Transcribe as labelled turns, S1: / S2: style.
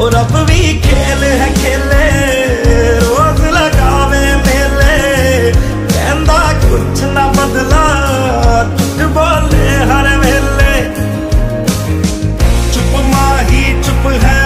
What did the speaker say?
S1: और अब भी खेल है खेले